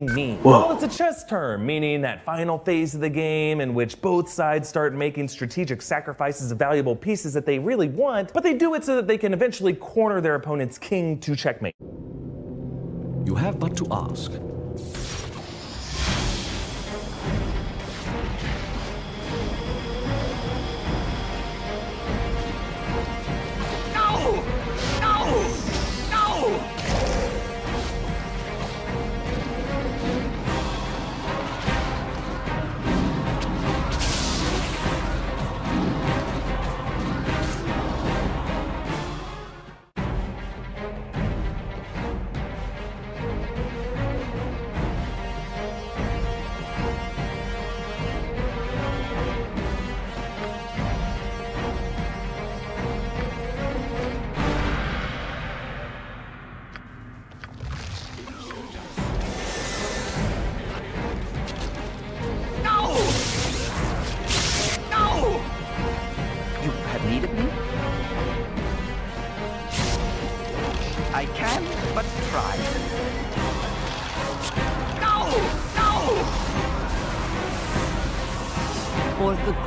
mean? Well, it's a chess term, meaning that final phase of the game in which both sides start making strategic sacrifices of valuable pieces that they really want, but they do it so that they can eventually corner their opponent's king to checkmate. You have but to ask.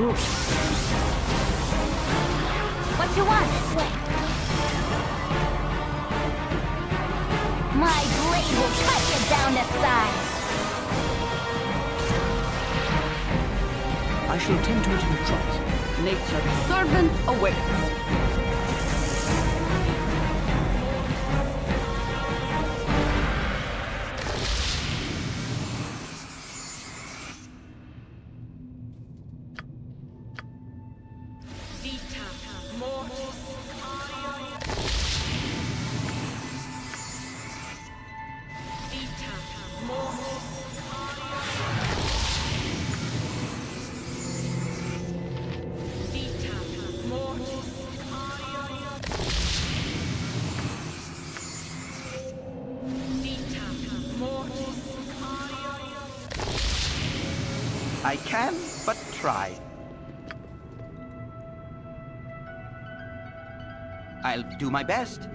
Cool. I can but try. I'll do my best.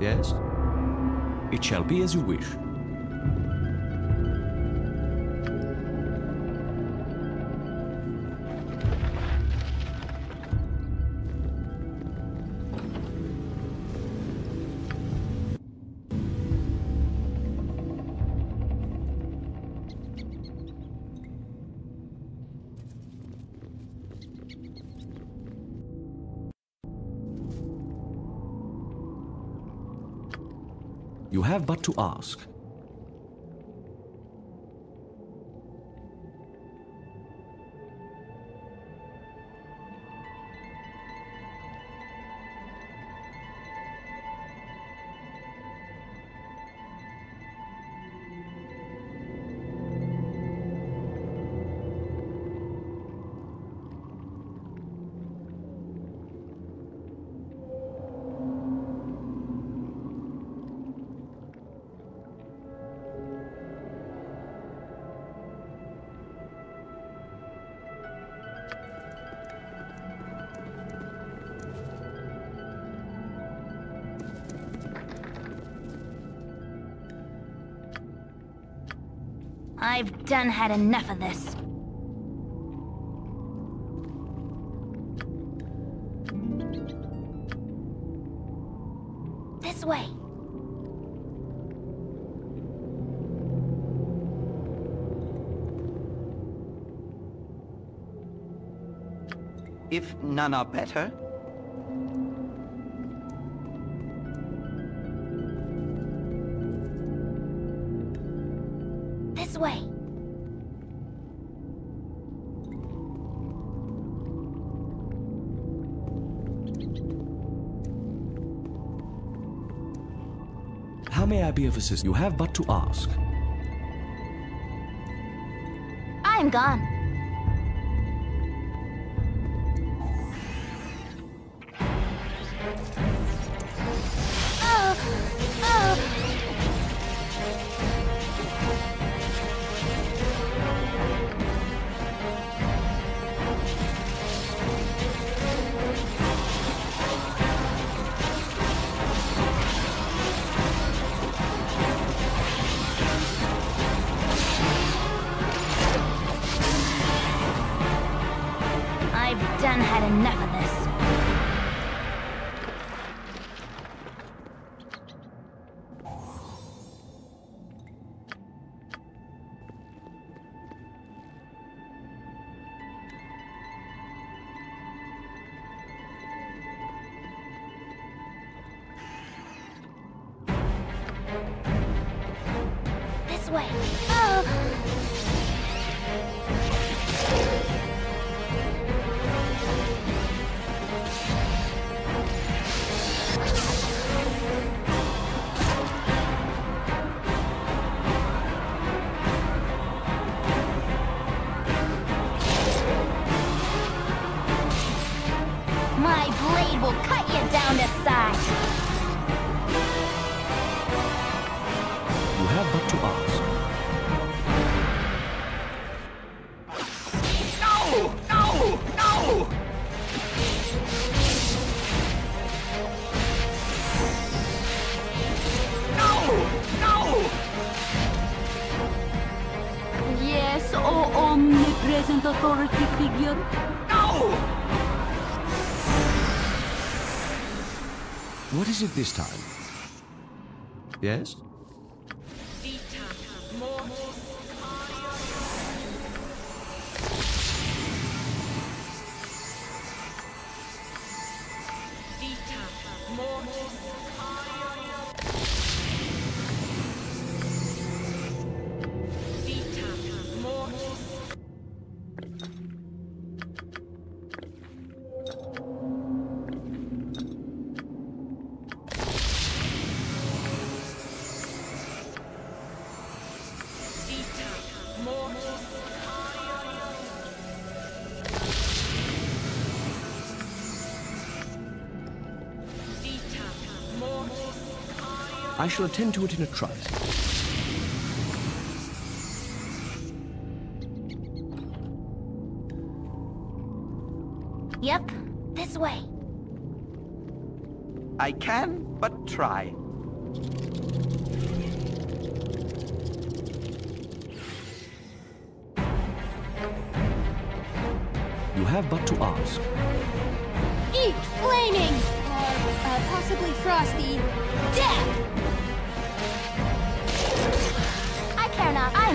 Yes? It shall be as you wish. Have but to ask. I've done had enough of this. This way. If none are better, How may be of assistance? You have but to ask. I am gone. Oh, oh. Done had enough is it this time? Yes? I shall attend to it in a trice. Yep, this way. I can but try. You have but to ask.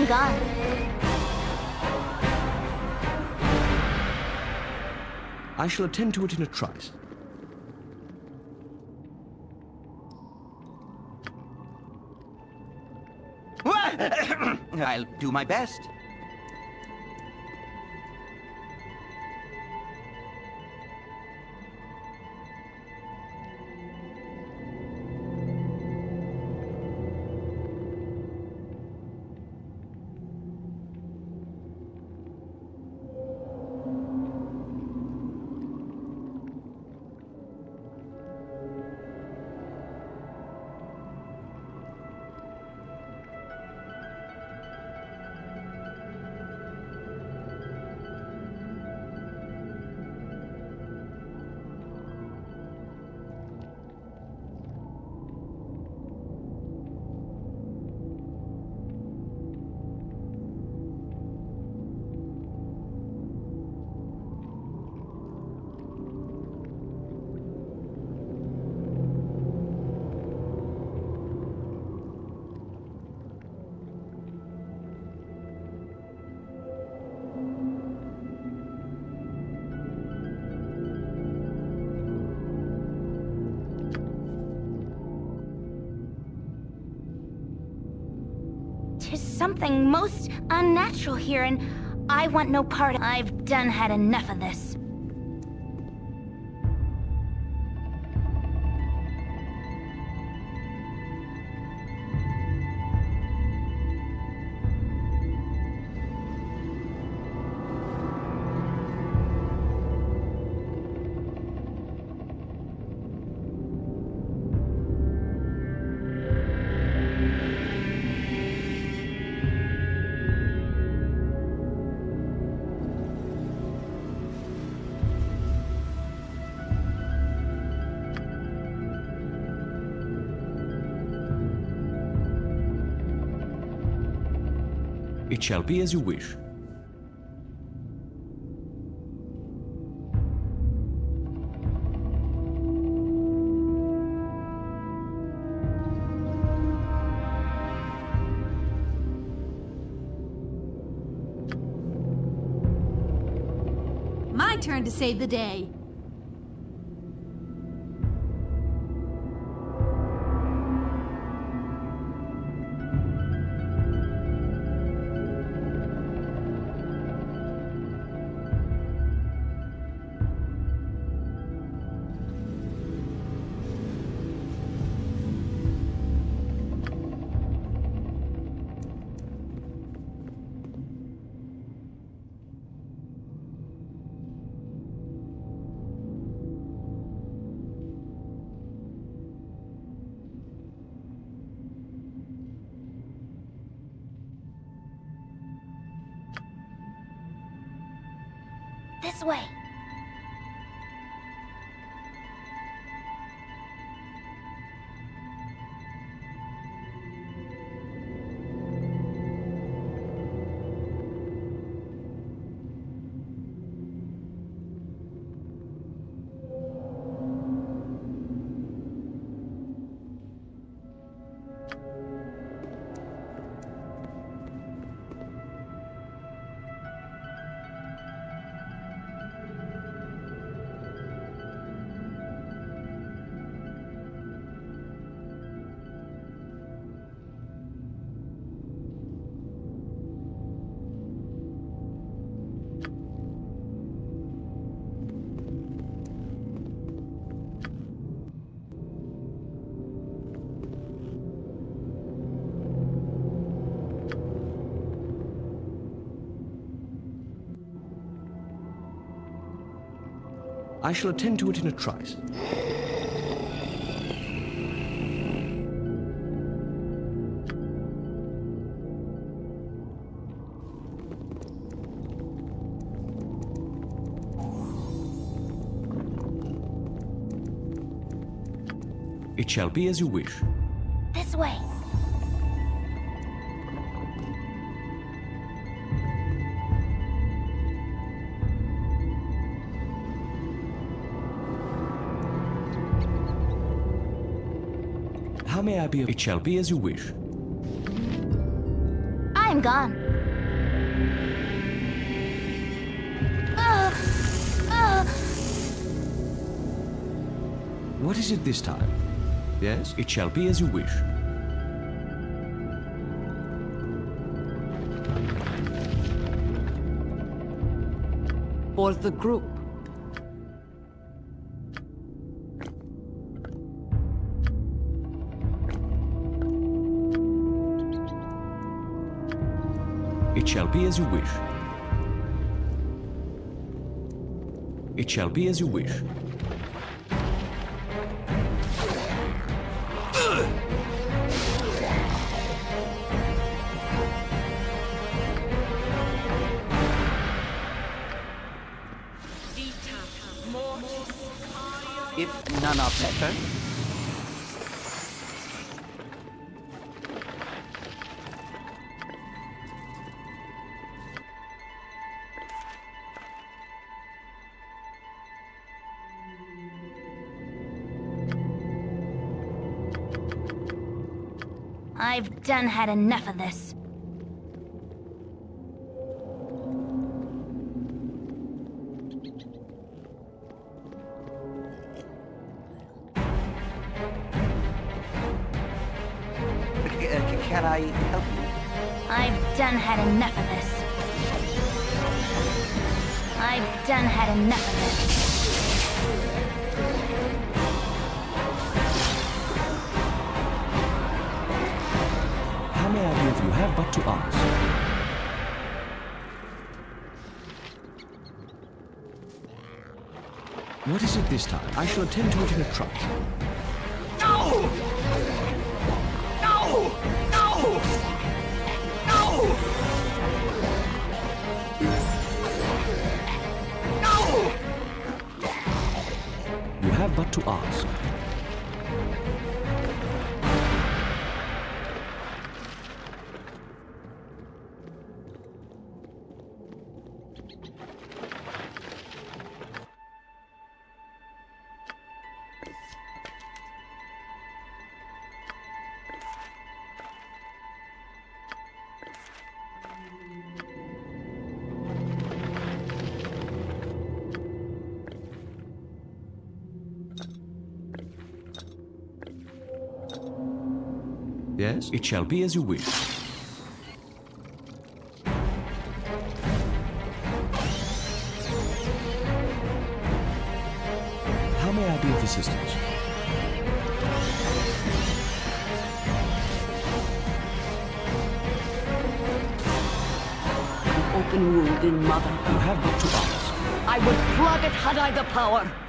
Care not. I am gone. I shall attend to it in a trice. I'll do my best. Something most unnatural here, and I want no part. I've done had enough of this. It shall be as you wish. My turn to save the day. Way. I shall attend to it in a trice. It shall be as you wish. How may I be of... It shall be as you wish. I'm gone. Ugh. Ugh. What is it this time? Yes? It shall be as you wish. For the group. It shall be as you wish. It shall be as you wish. If none are better, done had enough of this. can I help you? I've done had enough of this. I've done had enough of this. To ask? What is it this time? I shall attend to it in a trice. Yes? It shall be as you wish. How may I be of assistance? An open wound in mother. You have but to ask. I would plug it had I the power.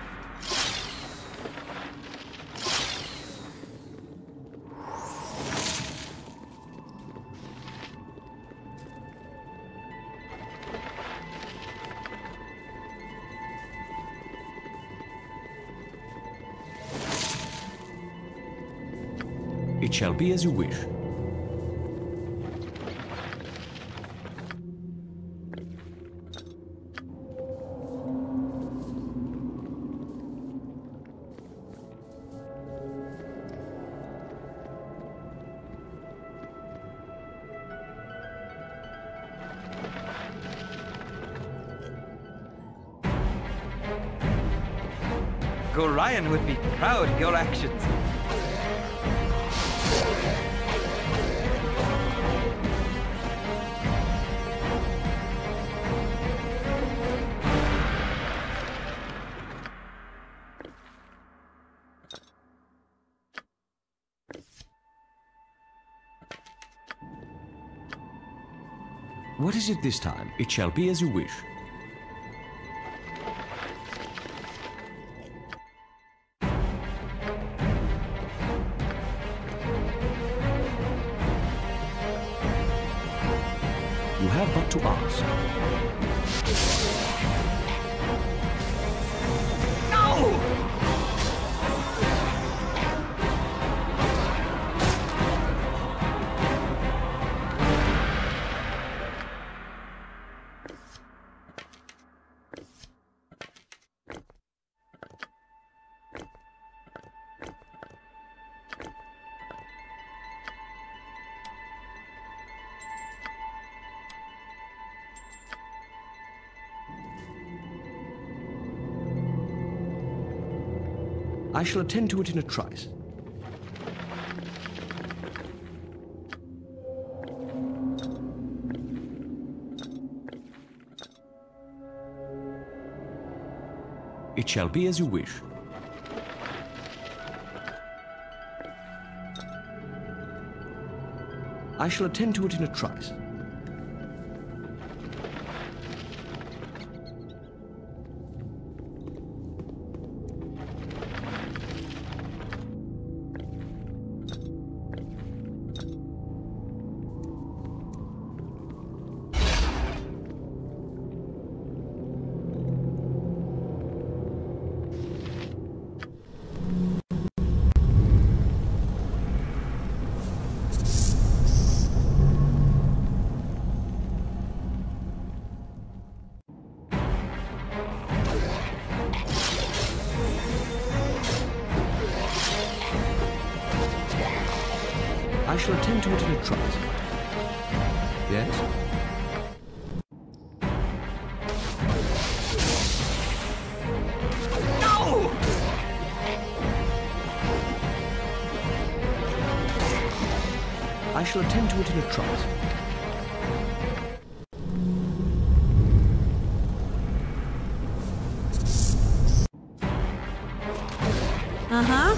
It shall be as you wish. Gorion would be proud of your actions. Is it this time? It shall be as you wish. You have but to ask. I shall attend to it in a trice. It shall be as you wish. I shall attend to it in a trice. shall attend to it in a trice. Uh-huh.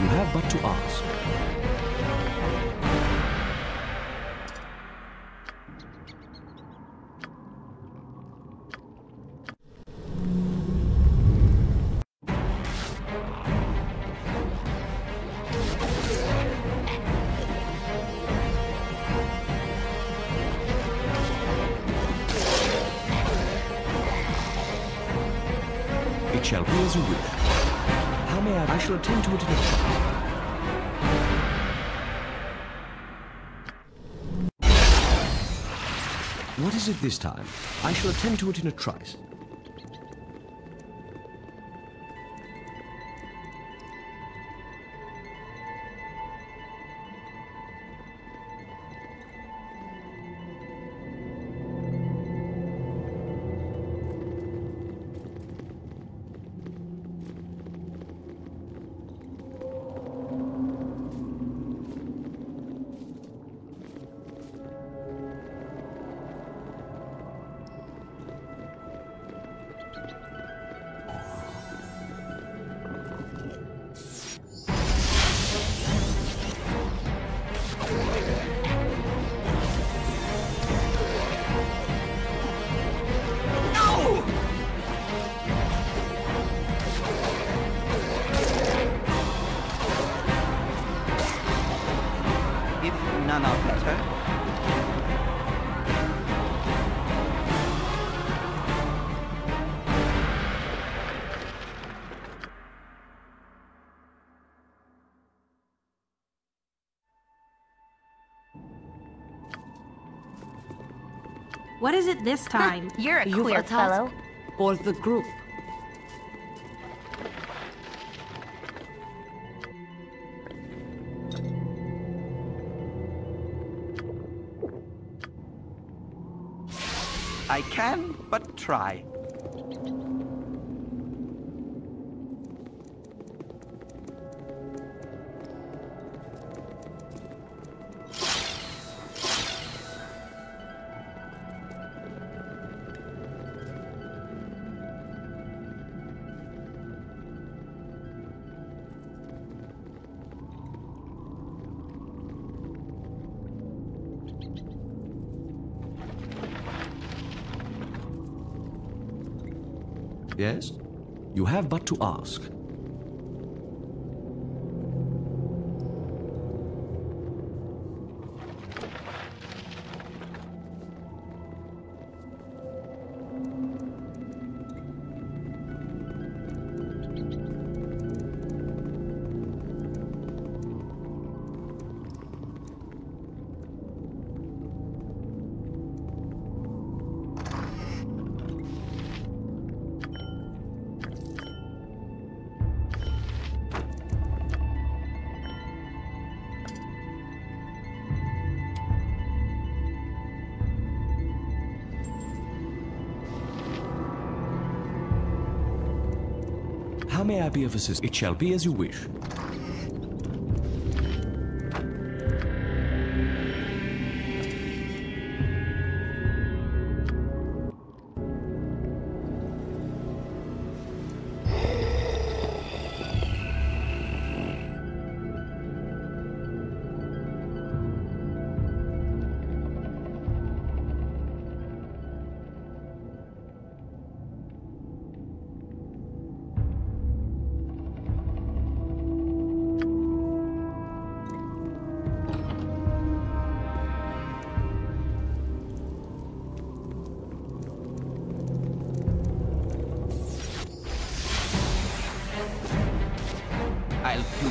You have but to ask. Attend to it. What is it this time? I shall attend to it in a trice. Is it this time? You're a You've queer a fellow. For the group. I can but try. Yes? You have but to ask. May I be of assistance? It shall be as you wish.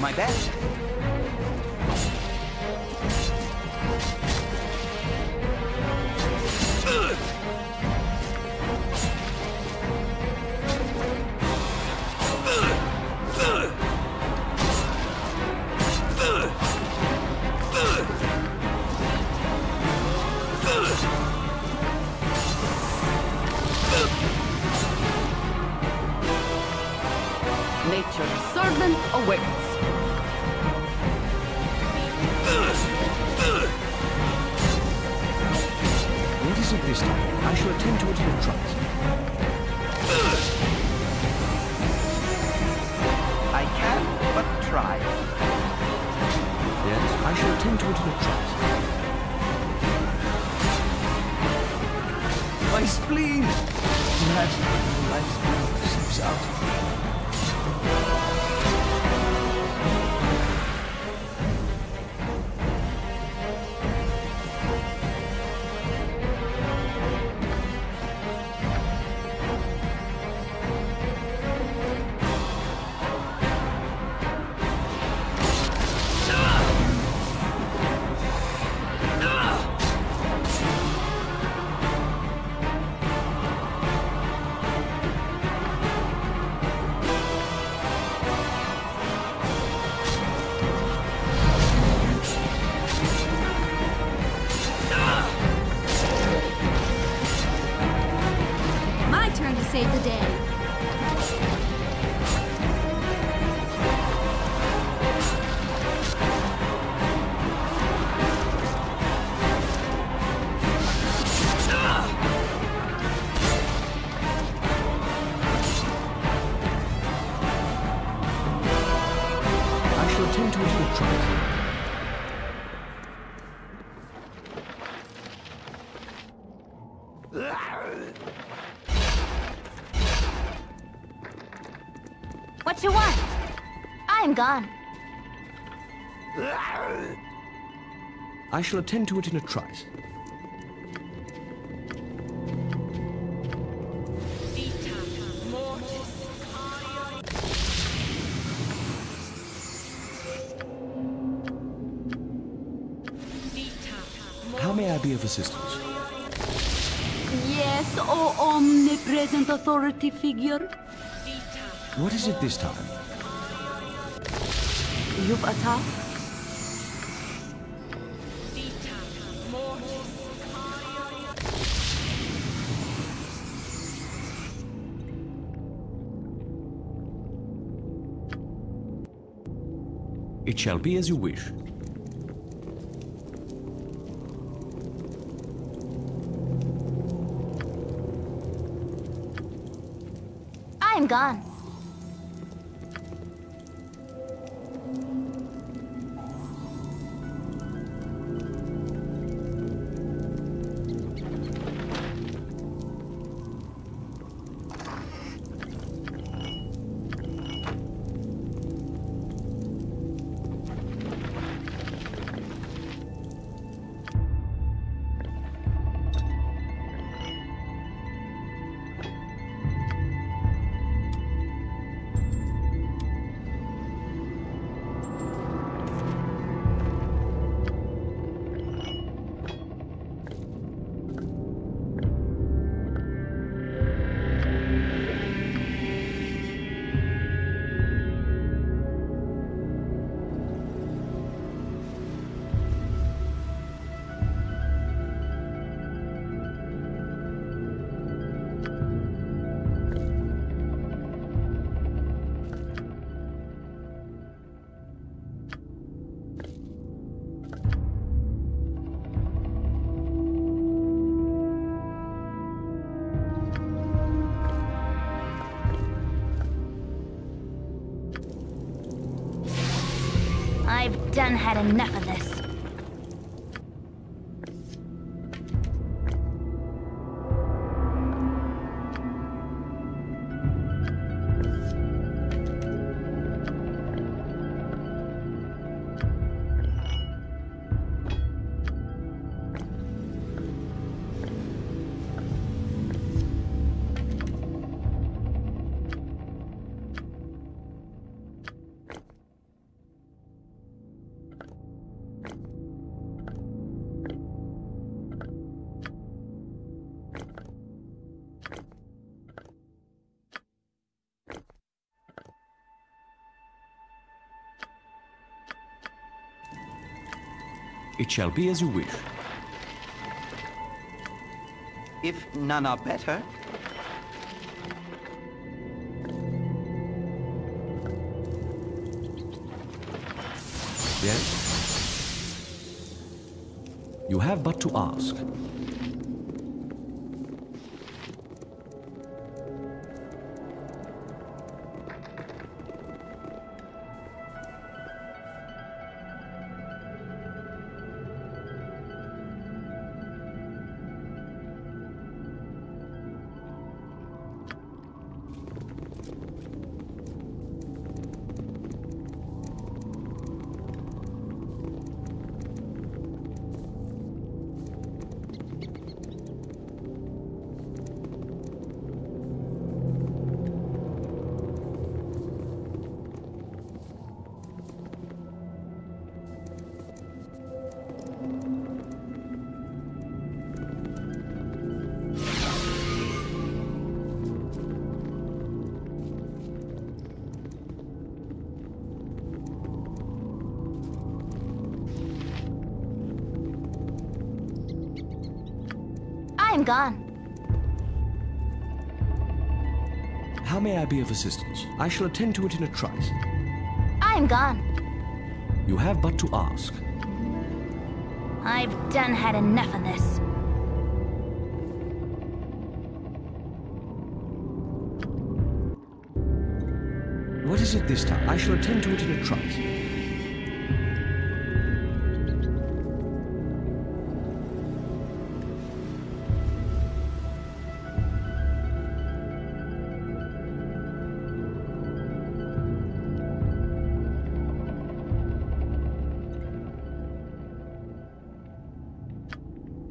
My best. my spleen! Imagine my spleen seeps out I shall attend to it in a. What you want? I'm gone. I shall attend to it in a trice. Assistance? Yes, O omnipresent authority figure. What is it this time? You've attacked? It shall be as you wish. I'm gone. Done had enough of this. It shall be as you wish. If none are better, Yes? You have but to ask. I'm gone. How may I be of assistance? I shall attend to it in a trice. I'm gone. You have but to ask. I've done had enough of this. What is it this time? I shall attend to it in a trice.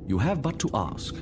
You have but to ask.